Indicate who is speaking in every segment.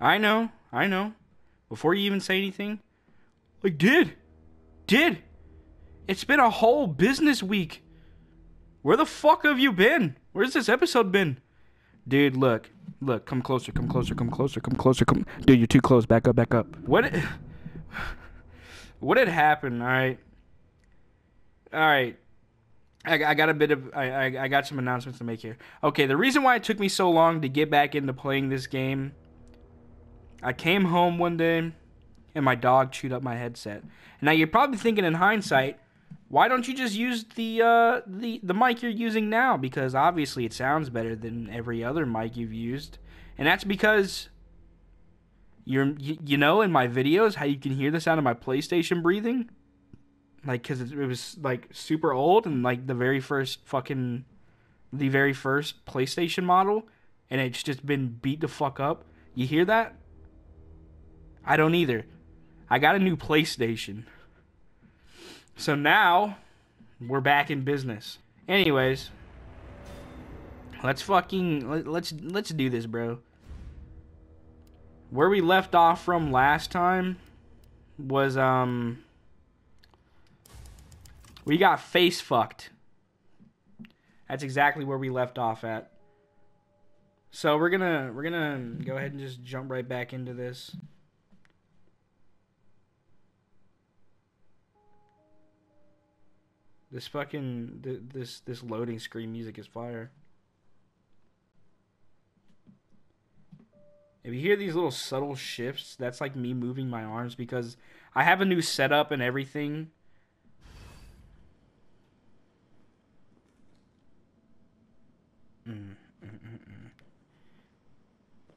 Speaker 1: I know, I know. Before you even say anything, like, did, did. It's been a whole business week. Where the fuck have you been? Where's this episode been? Dude, look, look, come closer, come closer, come closer, come closer, come. Dude, you're too close. Back up, back up. What? what had happened? All right, all right. I, I got a bit of I, I I got some announcements to make here. Okay, the reason why it took me so long to get back into playing this game, I came home one day, and my dog chewed up my headset. Now you're probably thinking in hindsight, why don't you just use the uh, the the mic you're using now? Because obviously it sounds better than every other mic you've used, and that's because you're you, you know in my videos how you can hear the sound of my PlayStation breathing, like because it, it was like super old and like the very first fucking the very first PlayStation model, and it's just been beat the fuck up. You hear that? I don't either. I got a new PlayStation. So now we're back in business. Anyways, let's fucking let, let's let's do this, bro. Where we left off from last time was um we got face fucked. That's exactly where we left off at. So we're gonna we're gonna go ahead and just jump right back into this. This fucking th- this this loading screen music is fire. If you hear these little subtle shifts, that's like me moving my arms because I have a new setup and everything. Mm, mm, mm, mm.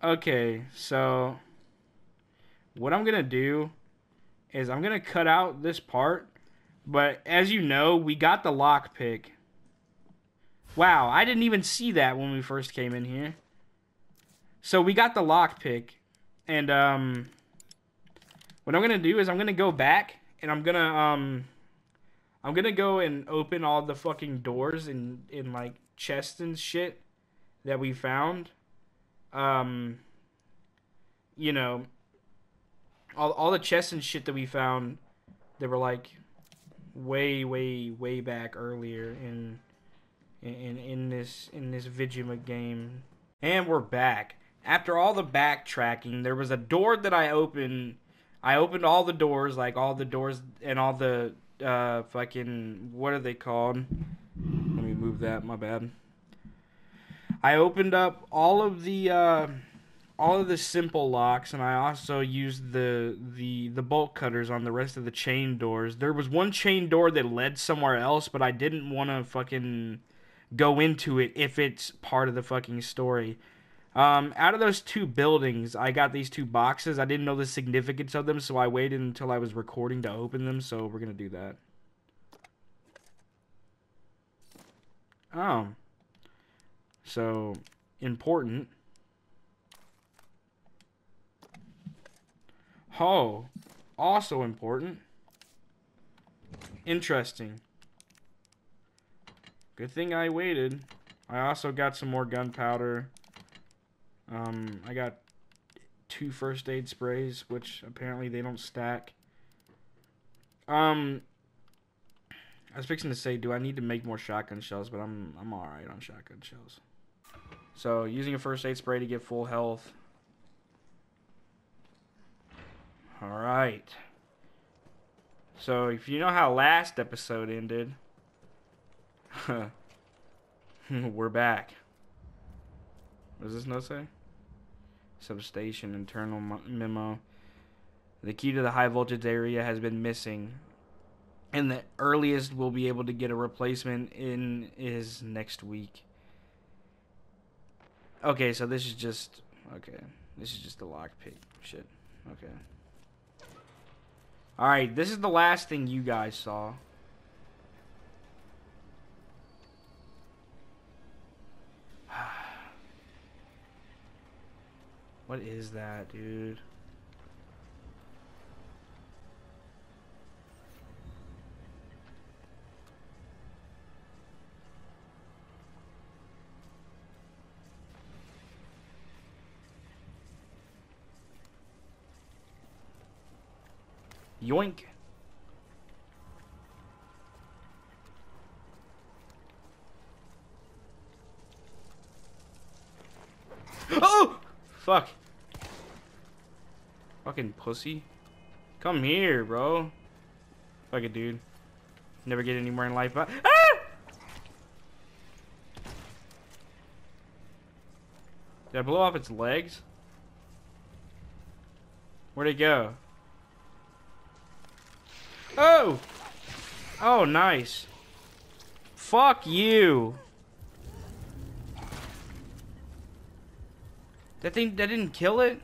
Speaker 1: Okay, so what I'm gonna do is I'm gonna cut out this part but as you know, we got the lockpick. Wow, I didn't even see that when we first came in here. So we got the lockpick. And um what I'm gonna do is I'm gonna go back and I'm gonna um I'm gonna go and open all the fucking doors and in like chests and shit that we found. Um you know all all the chests and shit that we found that were like way, way, way back earlier in in in this in this Vigima game. And we're back. After all the backtracking, there was a door that I opened. I opened all the doors, like all the doors and all the uh fucking what are they called? Let me move that, my bad. I opened up all of the uh all of the simple locks, and I also used the the the bolt cutters on the rest of the chain doors. There was one chain door that led somewhere else, but I didn't want to fucking go into it if it's part of the fucking story. Um, out of those two buildings, I got these two boxes. I didn't know the significance of them, so I waited until I was recording to open them. So we're gonna do that. Oh, so important. Oh, also important. Interesting. Good thing I waited. I also got some more gunpowder. Um, I got two first aid sprays, which apparently they don't stack. Um, I was fixing to say, do I need to make more shotgun shells? But I'm I'm all right on shotgun shells. So using a first aid spray to get full health. All right. So if you know how last episode ended, we're back. What does this note say? Substation internal memo. The key to the high voltage area has been missing. And the earliest we'll be able to get a replacement in is next week. Okay, so this is just okay. This is just the lockpick shit. Okay. Alright, this is the last thing you guys saw. what is that, dude? Yoink. Oh! Fuck. Fucking pussy. Come here, bro. Fuck it, dude. Never get anywhere in life but- Ah! Did I blow off its legs? Where'd it go? Oh! Oh, nice. Fuck you. That thing that didn't kill it?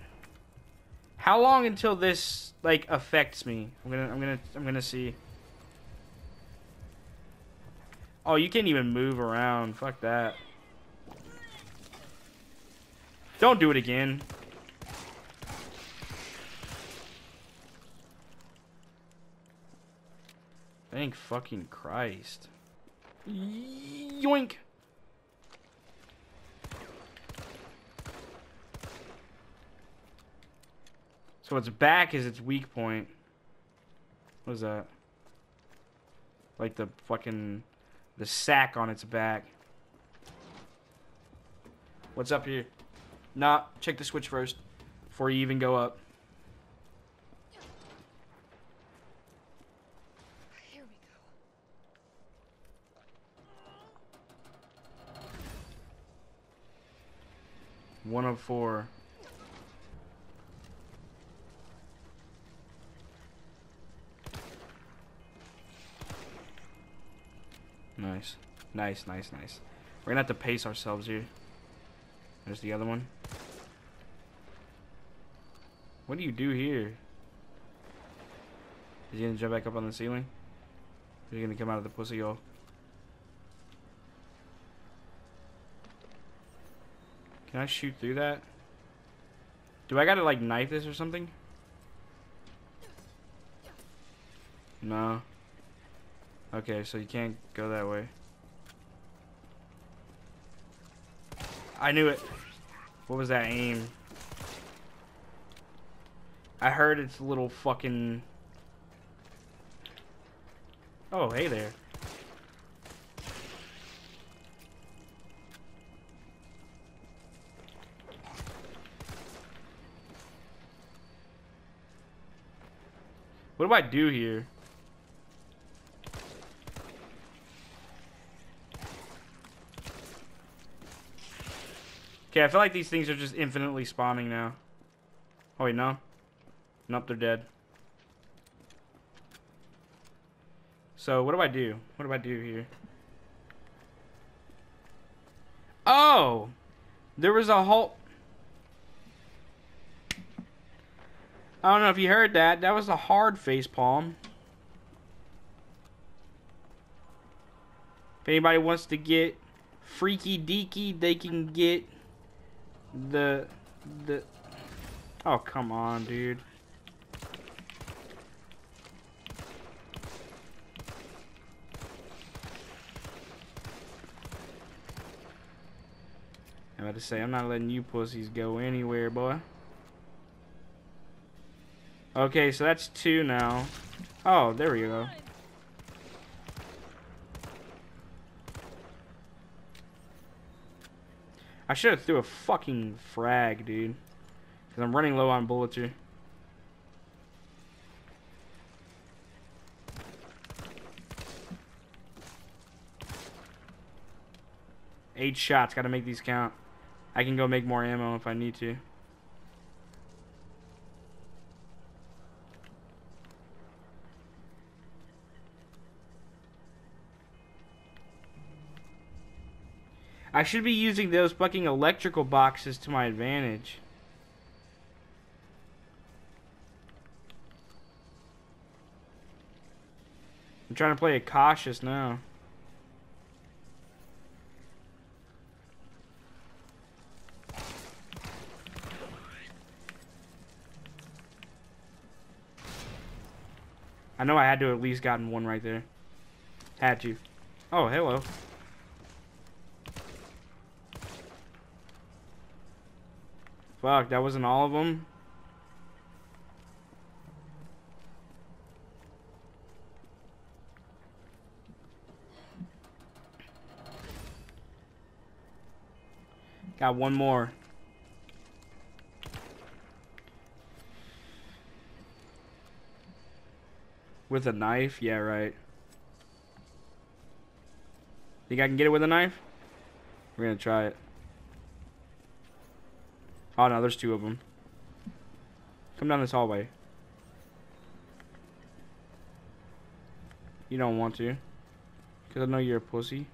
Speaker 1: How long until this like affects me? I'm gonna I'm gonna I'm gonna see. Oh, you can't even move around. Fuck that. Don't do it again. Thank fucking Christ. Yoink. So its back is its weak point. What is that? Like the fucking the sack on its back. What's up here? Nah, check the switch first before you even go up. One of four. Nice. Nice, nice, nice. We're gonna have to pace ourselves here. There's the other one. What do you do here? Is he gonna jump back up on the ceiling? Is he gonna come out of the pussy hole? Can I shoot through that? Do I gotta like knife this or something? No. Okay, so you can't go that way. I knew it. What was that aim? I heard its a little fucking... Oh, hey there. What do I do here? Okay, I feel like these things are just infinitely spawning now. Oh wait, no. Nope, they're dead. So, what do I do? What do I do here? Oh! There was a whole... I don't know if you heard that. That was a hard face palm. If anybody wants to get freaky deaky, they can get the the Oh, come on, dude. I'm about to say, I'm not letting you pussies go anywhere, boy. Okay, so that's two now. Oh, there we go. I should have threw a fucking frag, dude. Because I'm running low on bullets here. Eight shots, gotta make these count. I can go make more ammo if I need to. I should be using those fucking electrical boxes to my advantage. I'm trying to play it cautious now. I know I had to at least gotten one right there. Had to. Oh, hello. Fuck, that wasn't all of them? Got one more. With a knife? Yeah, right. Think I can get it with a knife? We're gonna try it. Oh no, there's two of them. Come down this hallway. You don't want to. Because I know you're a pussy.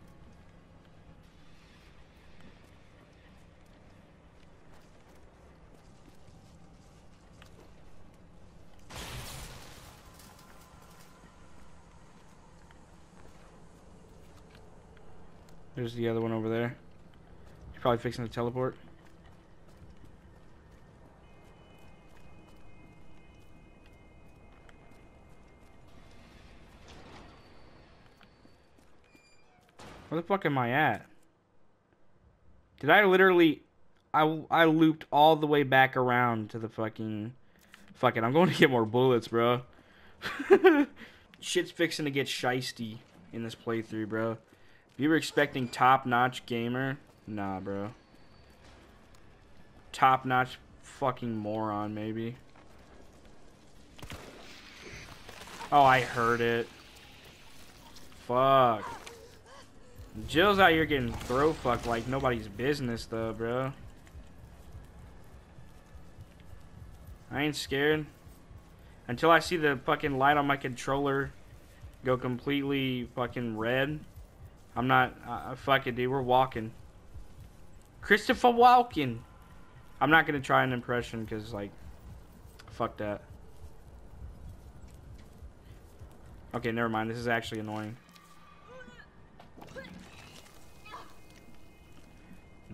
Speaker 1: There's the other one over there. He's probably fixing the teleport. Where the fuck am I at? Did I literally... I, I looped all the way back around to the fucking... Fuck it, I'm going to get more bullets, bro. Shit's fixing to get shisty in this playthrough, bro. If you were expecting top-notch gamer, nah, bro. Top-notch fucking moron, maybe. Oh, I heard it. Fuck. Jill's out here getting throw fucked like nobody's business, though, bro. I ain't scared. Until I see the fucking light on my controller go completely fucking red. I'm not. Uh, fuck it, dude. We're walking. Christopher Walken. I'm not gonna try an impression because, like, fuck that. Okay, never mind. This is actually annoying.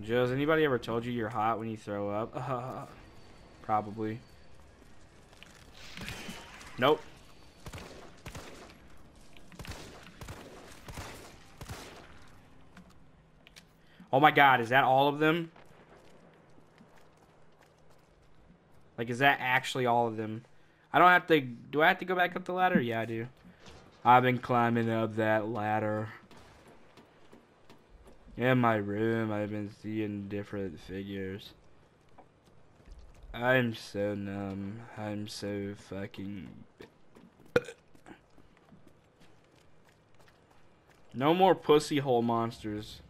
Speaker 1: Joe, has anybody ever told you you're hot when you throw up? Uh, probably. Nope. Oh my god, is that all of them? Like, is that actually all of them? I don't have to... Do I have to go back up the ladder? Yeah, I do. I've been climbing up that ladder. In my room, I've been seeing different figures. I'm so numb. I'm so fucking... No more pussy hole monsters.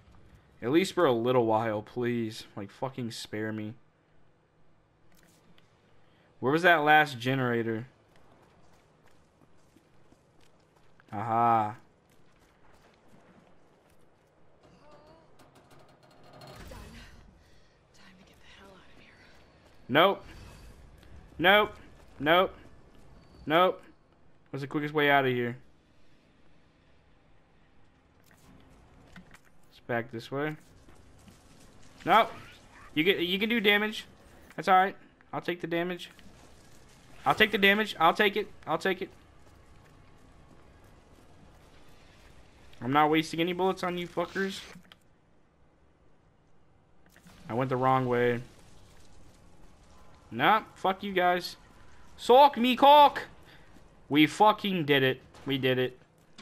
Speaker 1: At least for a little while, please. Like, fucking spare me. Where was that last generator? Aha. Nope. Nope. Nope. Nope. What's the quickest way out of here? It's back this way. Nope. You get you can do damage. That's alright. I'll take the damage. I'll take the damage. I'll take it. I'll take it. I'm not wasting any bullets on you fuckers. I went the wrong way. Nah, fuck you guys. Sock me cock! We fucking did it. We did it.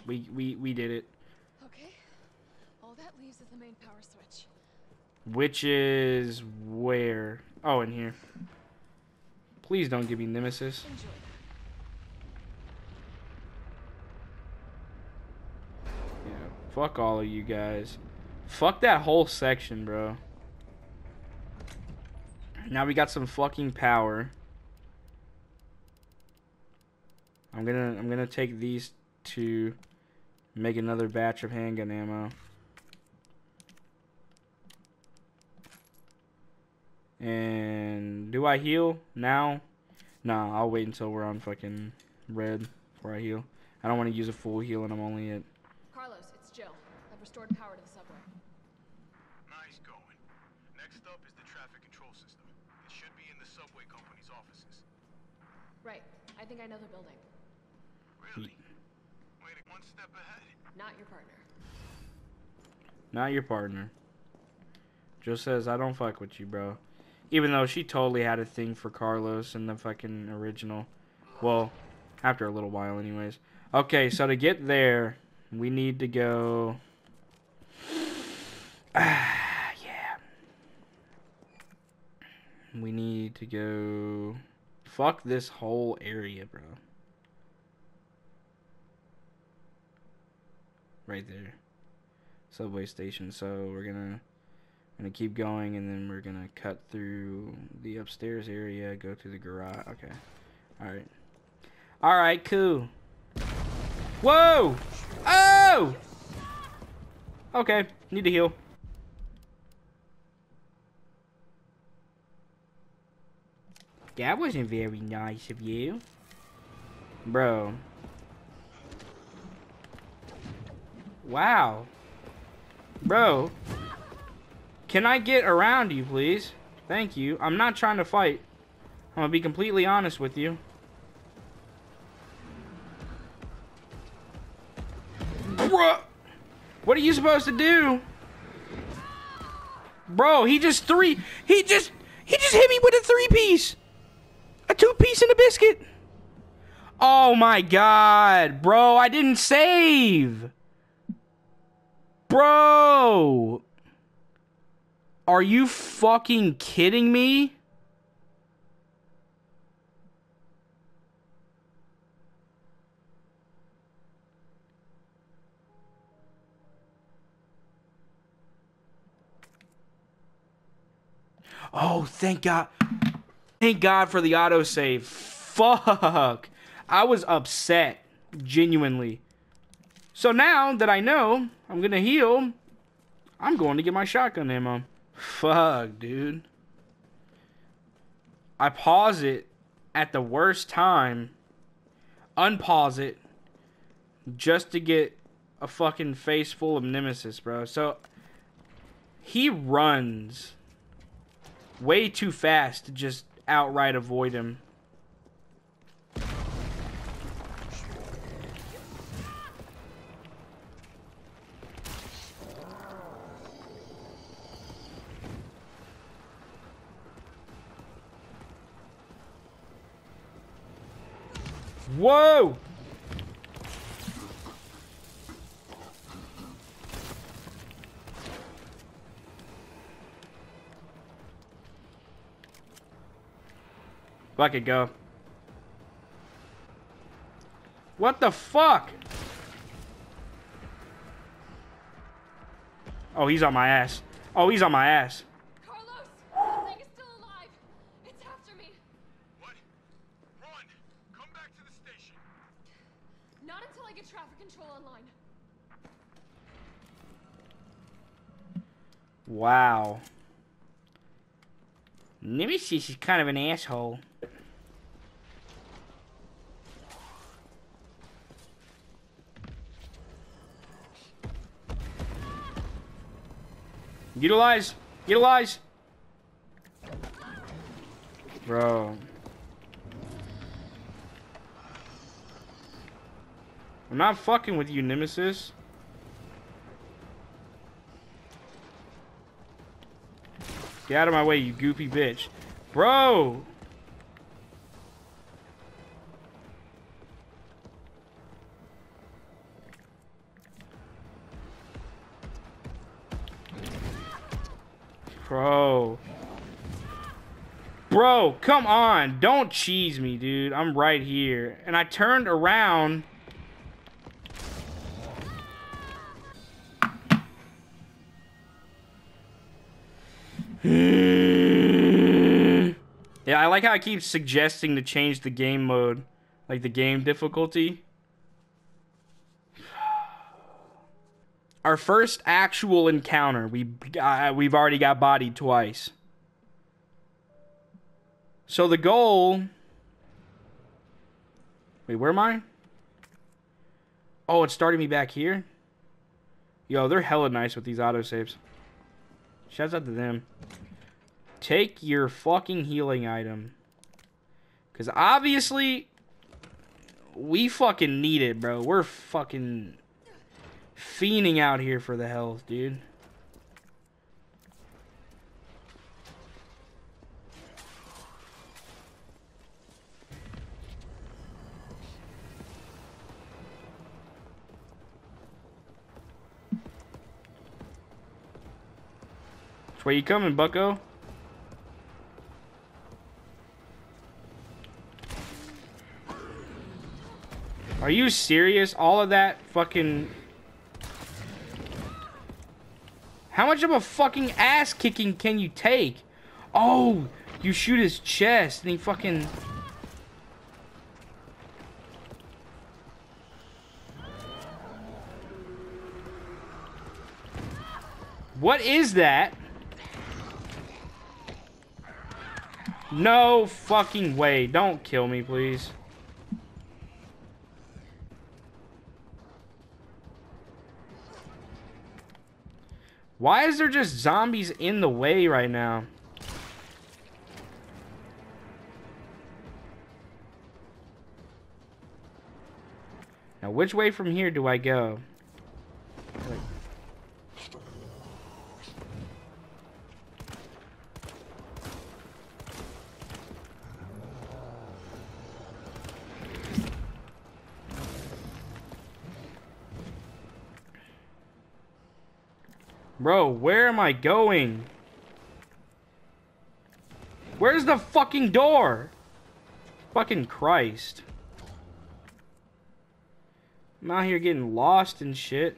Speaker 1: We we we did it. Okay. All that leaves is the main power switch. Which is where? Oh, in here. Please don't give me Nemesis. Yeah, fuck all of you guys. Fuck that whole section, bro. Now we got some fucking power. I'm gonna I'm gonna take these to make another batch of handgun ammo. And do I heal now? Nah, I'll wait until we're on fucking red before I heal. I don't want to use a full heal and I'm only at...
Speaker 2: Carlos, it's Jill. I've restored power to the subway.
Speaker 3: Nice going. Next up is the traffic control system. It should be in the subway company's offices.
Speaker 2: Right. I think I know the building.
Speaker 3: Really? Wait one step ahead.
Speaker 2: Not your partner.
Speaker 1: Not your partner. Jill says, I don't fuck with you, bro. Even though she totally had a thing for Carlos in the fucking original. Well, after a little while anyways. Okay, so to get there, we need to go... Ah. yeah. We need to go. Fuck this whole area, bro. Right there. Subway station. So we're gonna gonna keep going and then we're gonna cut through the upstairs area, go to the garage. Okay. Alright. Alright, cool. Whoa! Oh! Okay, need to heal. That wasn't very nice of you. Bro. Wow. Bro. Can I get around you, please? Thank you. I'm not trying to fight. I'm gonna be completely honest with you. Bro! What are you supposed to do? Bro, he just three. He just. He just hit me with a three piece. A two piece and a biscuit. Oh my god. Bro, I didn't save. Bro. Are you fucking kidding me? Oh, thank God. Thank God for the autosave. Fuck. I was upset. Genuinely. So now that I know I'm going to heal, I'm going to get my shotgun ammo. Fuck, dude. I pause it at the worst time, unpause it, just to get a fucking face full of nemesis, bro. So he runs way too fast to just outright avoid him. Whoa! Fuck it, go. What the fuck? Oh, he's on my ass. Oh, he's on my ass.
Speaker 2: Carlos! The thing is still alive! It's after me!
Speaker 3: What? Run! Come back to the station.
Speaker 2: Not until I get traffic control online.
Speaker 1: Wow. Nemesis is kind of an asshole. Utilize! Utilize! Bro. I'm not fucking with you, Nemesis. Get out of my way, you goofy bitch. Bro! Bro. Come on. Don't cheese me, dude. I'm right here. And I turned around. Yeah, I like how I keep suggesting to change the game mode, like the game difficulty. Our first actual encounter, we uh, we've already got bodied twice. So the goal. Wait, where am I? Oh, it's starting me back here. Yo, they're hella nice with these autosaves. Shouts out to them. Take your fucking healing item. Because obviously, we fucking need it, bro. We're fucking fiending out here for the health, dude. Where you coming, bucko? Are you serious? All of that fucking... How much of a fucking ass kicking can you take? Oh, you shoot his chest and he fucking... What is that? No fucking way. Don't kill me, please. Why is there just zombies in the way right now? Now, which way from here do I go? Bro, where am I going? Where's the fucking door? Fucking Christ. I'm out here getting lost and shit.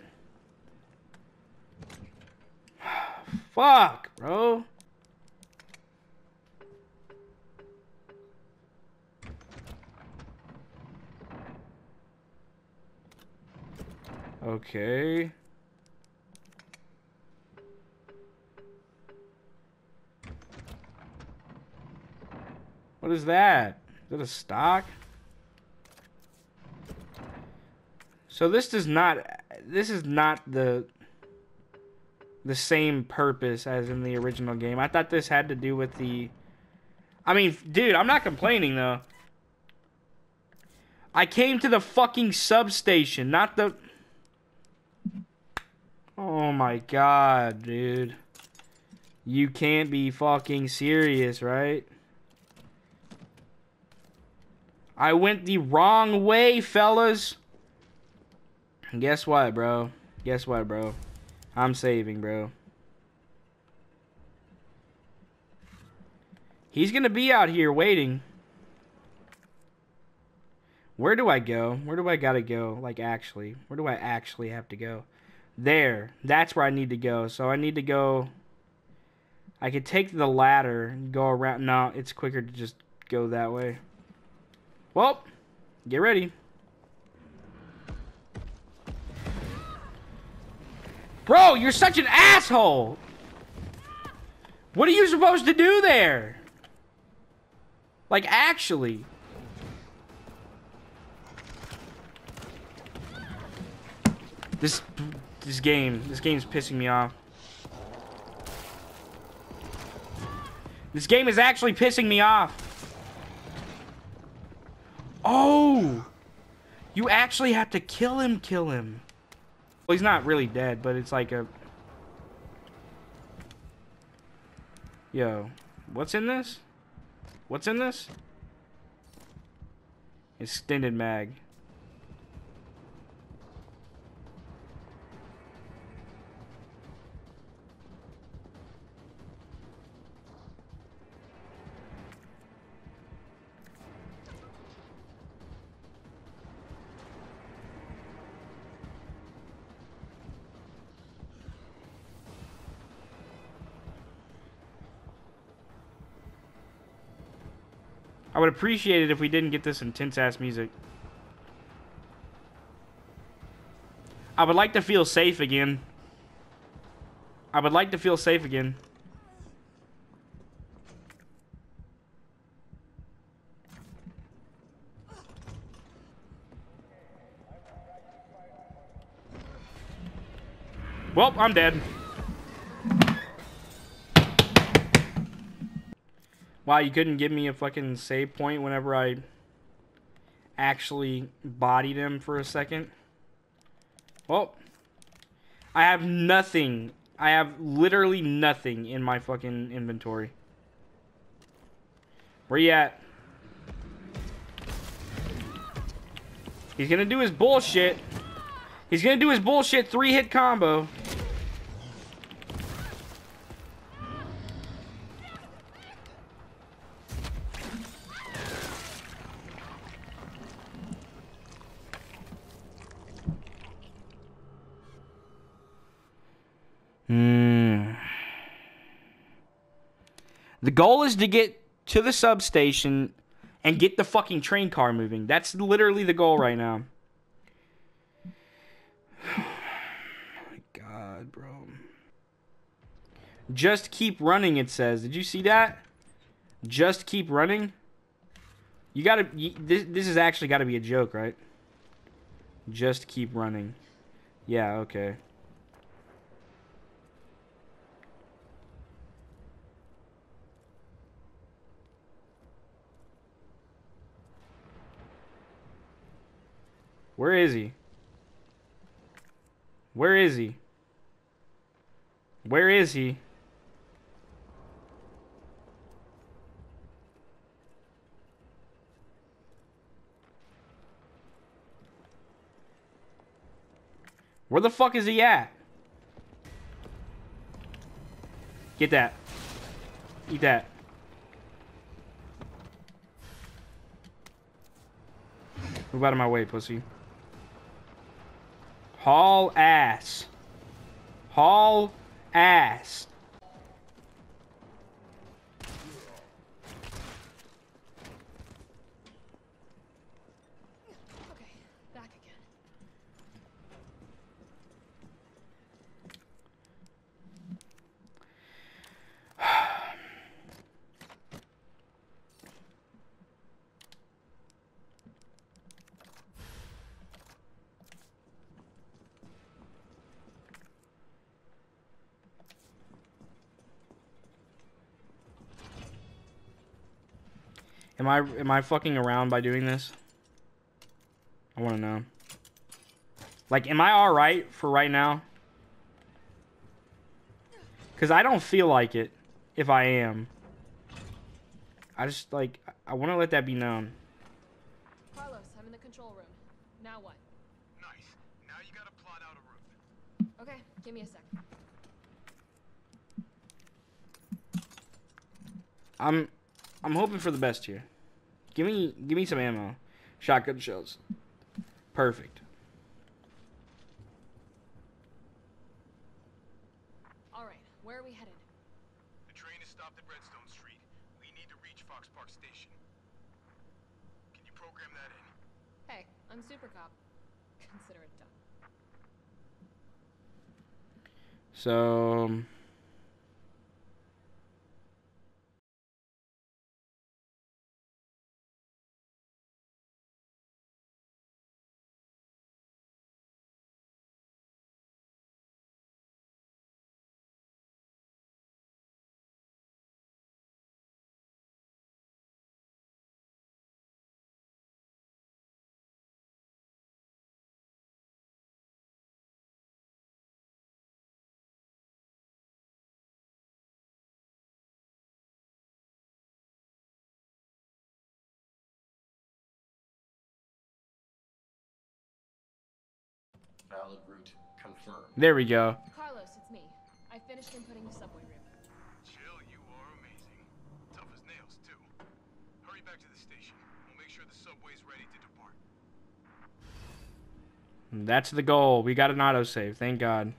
Speaker 1: Fuck, bro. Okay. What is that? Is that a stock? So this does not this is not the the same purpose as in the original game. I thought this had to do with the I mean, dude, I'm not complaining though. I came to the fucking substation, not the Oh my god, dude. You can't be fucking serious, right? I went the wrong way, fellas. Guess what, bro? Guess what, bro? I'm saving, bro. He's gonna be out here waiting. Where do I go? Where do I gotta go? Like, actually. Where do I actually have to go? There. That's where I need to go. So I need to go... I could take the ladder and go around. No, it's quicker to just go that way. Well, get ready. Bro, you're such an asshole! What are you supposed to do there? Like, actually. This, this game, this game's pissing me off. This game is actually pissing me off. Oh! You actually have to kill him, kill him. Well, he's not really dead, but it's like a... Yo, what's in this? What's in this? Extended mag. I would appreciate it if we didn't get this intense ass music. I would like to feel safe again. I would like to feel safe again. Well, I'm dead. Wow, you couldn't give me a fucking save point whenever I actually bodied him for a second. Well, I have nothing. I have literally nothing in my fucking inventory. Where you at? He's gonna do his bullshit. He's gonna do his bullshit three-hit combo. The goal is to get to the substation and get the fucking train car moving. That's literally the goal right now. my god, bro. Just keep running, it says. Did you see that? Just keep running? You gotta. You, this, this has actually gotta be a joke, right? Just keep running. Yeah, okay. Where is he? Where is he? Where is he? Where the fuck is he at? Get that. Eat that. Move out of my way, pussy. Haul ass. Haul ass.
Speaker 2: Okay, back again.
Speaker 1: Am I am I fucking around by doing this? I want to know. Like, am I all right for right now? Cause I don't feel like it. If I am, I just like I want to let that be known.
Speaker 2: Carlos, I'm in the control room. Now what?
Speaker 3: Nice. Now you gotta plot out a route.
Speaker 2: Okay, give me a sec.
Speaker 1: I'm I'm hoping for the best here. Give me give me some ammo. Shotgun shells. Perfect.
Speaker 2: All right, where are we headed?
Speaker 3: The train is stopped at Redstone Street. We need to reach Fox Park Station. Can you program that in?
Speaker 2: Hey, I'm Super Cop. Consider it done.
Speaker 1: So
Speaker 4: Valid route confirmed.
Speaker 1: there we go.
Speaker 2: Carlos, it's me. I finished inputting the subway route.
Speaker 3: Jill, you are amazing. Tough as nails, too. Hurry back to the station. We'll make sure the subway's ready to depart.
Speaker 1: That's the goal. We got an autosave. Thank God.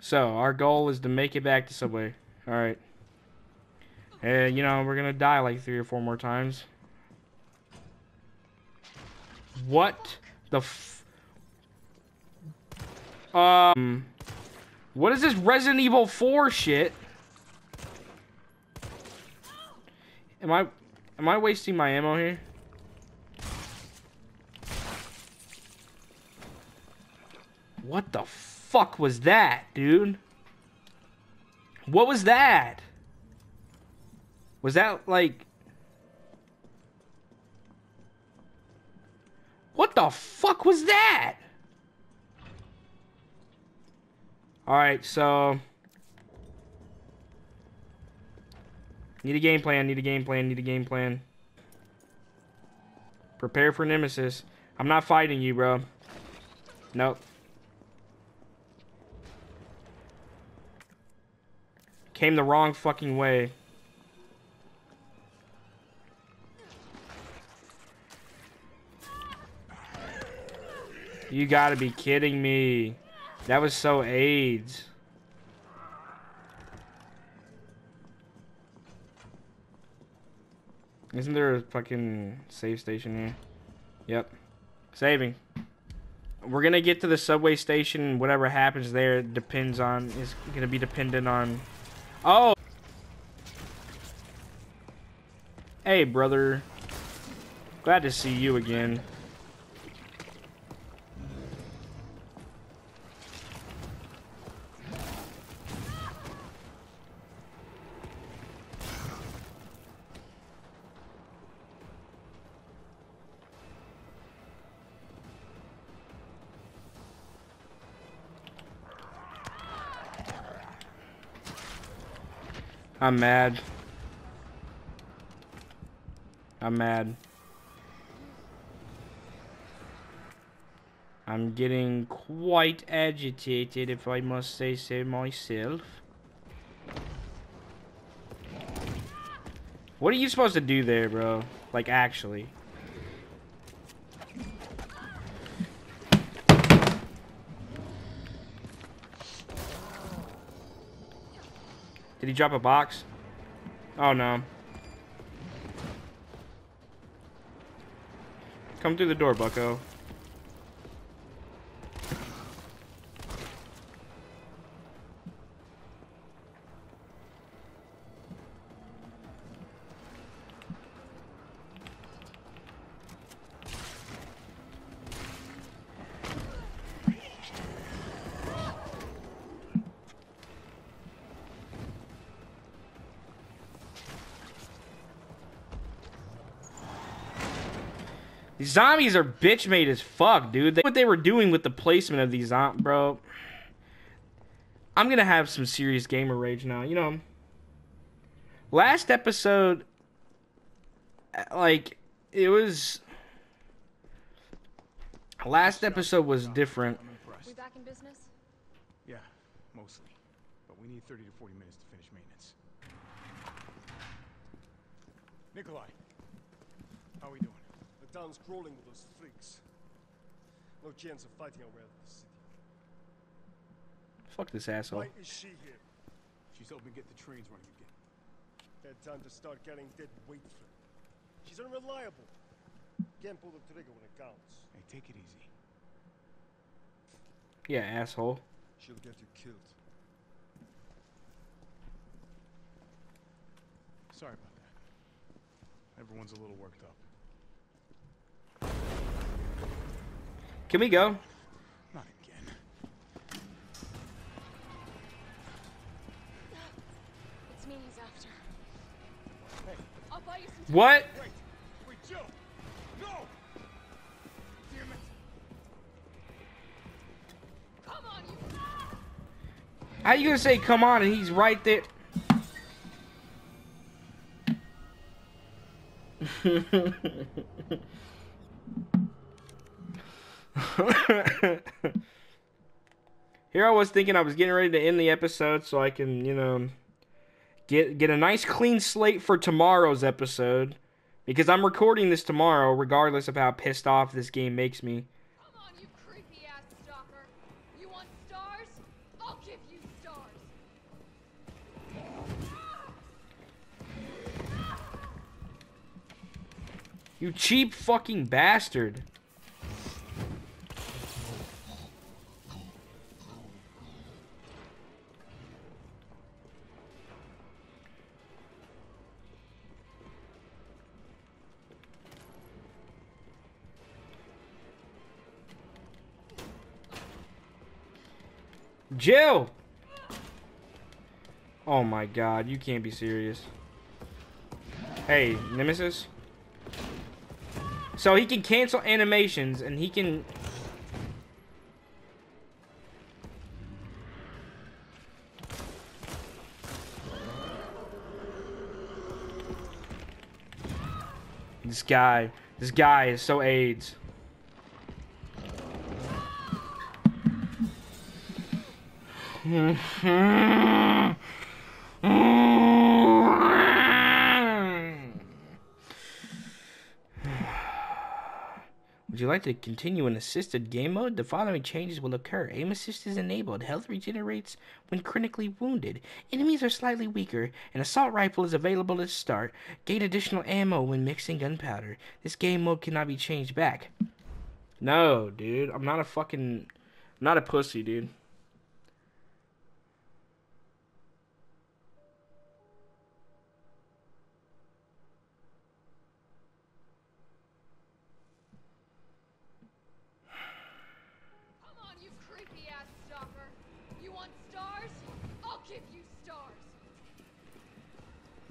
Speaker 1: So, our goal is to make it back to Subway. Alright. And, you know, we're gonna die like three or four more times. What the f... Um... What is this Resident Evil 4 shit? Am I... Am I wasting my ammo here? What the fuck was that, dude? What was that? Was that like. What the fuck was that? Alright, so. Need a game plan, need a game plan, need a game plan. Prepare for Nemesis. I'm not fighting you, bro. Nope. Came the wrong fucking way. You gotta be kidding me. That was so AIDS. Isn't there a fucking save station here? Yep. Saving. We're gonna get to the subway station. Whatever happens there depends on is gonna be dependent on. Oh. Hey, brother. Glad to see you again. I'm mad. I'm mad. I'm getting quite agitated, if I must say so myself. What are you supposed to do there, bro? Like, actually. Did he drop a box? Oh no. Come through the door, bucko. Zombies are bitch made as fuck, dude. They, what they were doing with the placement of these zombies, bro. I'm gonna have some serious gamer rage now. You know, last episode, uh, like, it was. Last episode was different.
Speaker 2: We back in business?
Speaker 3: Yeah, mostly. But we need 30 to 40 minutes to finish maintenance. Nikolai, how are we doing?
Speaker 5: The town's crawling with those freaks. No chance of fighting our way out of the city.
Speaker 1: Fuck this asshole.
Speaker 5: Why is she here?
Speaker 3: She's helping get the trains running again.
Speaker 5: Had time to start carrying dead weight for her. She's unreliable. Can't pull the trigger when it counts.
Speaker 3: Hey, take it easy.
Speaker 1: Yeah, asshole.
Speaker 5: She'll get you killed.
Speaker 3: Sorry about that. Everyone's a little worked up.
Speaker 1: Can we go?
Speaker 3: Not again.
Speaker 2: It's me he's after.
Speaker 3: Hey,
Speaker 2: I'll buy you some.
Speaker 1: What?
Speaker 3: wait! Wait, Jill! No! Damn it!
Speaker 2: Come on, you.
Speaker 1: How you gonna say come on and he's right there? Here I was thinking I was getting ready to end the episode so I can, you know, get get a nice clean slate for tomorrow's episode because I'm recording this tomorrow regardless of how pissed off this game makes me.
Speaker 2: On, you creepy ass stalker. You want stars? I'll give you stars.
Speaker 1: You cheap fucking bastard. Jill! Oh my god, you can't be serious. Hey, Nemesis? So he can cancel animations and he can. This guy, this guy is so AIDS. Would you like to continue in assisted game mode? The following changes will occur. Aim assist is enabled. Health regenerates when critically wounded. Enemies are slightly weaker. An assault rifle is available at start. Gain additional ammo when mixing gunpowder. This game mode cannot be changed back. No, dude. I'm not a fucking. I'm not a pussy, dude.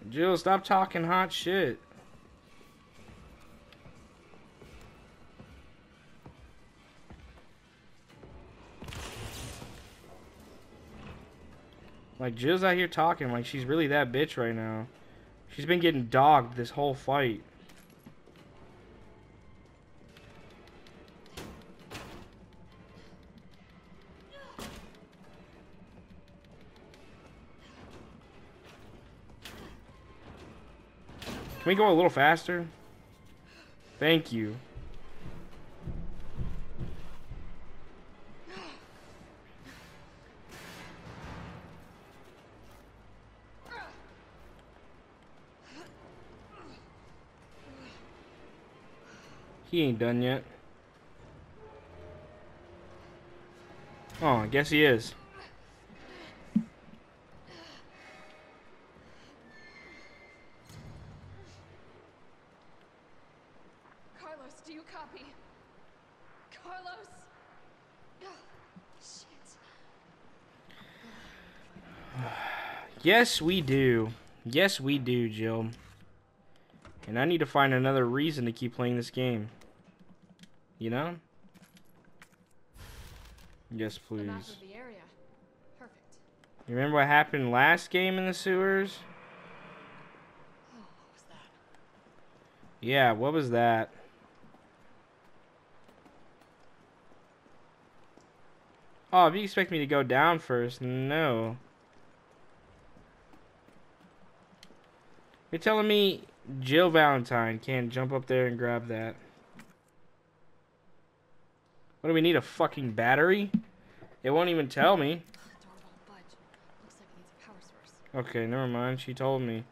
Speaker 1: Jill, stop talking hot shit. Like Jill's out here talking like she's really that bitch right now. She's been getting dogged this whole fight. Can we go a little faster? Thank you. He ain't done yet. Oh, I guess he is.
Speaker 2: Carlos, do you copy? Carlos? Oh, shit.
Speaker 1: Yes, we do. Yes, we do, Jill. And I need to find another reason to keep playing this game. You know? Yes, please.
Speaker 2: of the area. Perfect.
Speaker 1: You remember what happened last game in the sewers?
Speaker 2: Oh, what was that?
Speaker 1: Yeah, what was that? Oh, if you expect me to go down first, no. You're telling me Jill Valentine can't jump up there and grab that? What do we need, a fucking battery? It won't even tell me. Okay, never mind. She told me.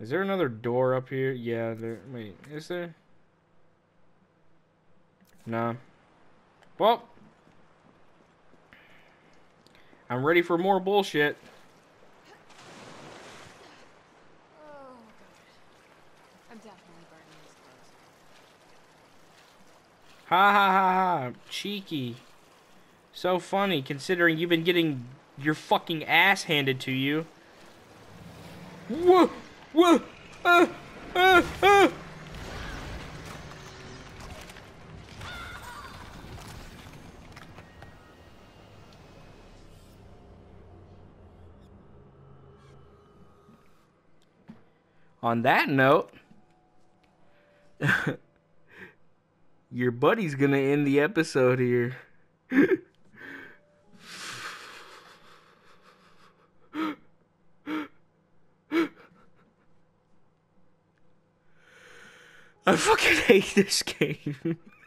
Speaker 1: Is there another door up here? Yeah, there. Wait, is there? Nah. Well, I'm ready for more bullshit.
Speaker 2: Oh, God. I'm definitely burning these clothes.
Speaker 1: Ha ha ha ha. Cheeky. So funny considering you've been getting your fucking ass handed to you. Whoa! Whoa! Ah! Ah! Ah! On that note, your buddy's gonna end the episode here. I fucking hate this game.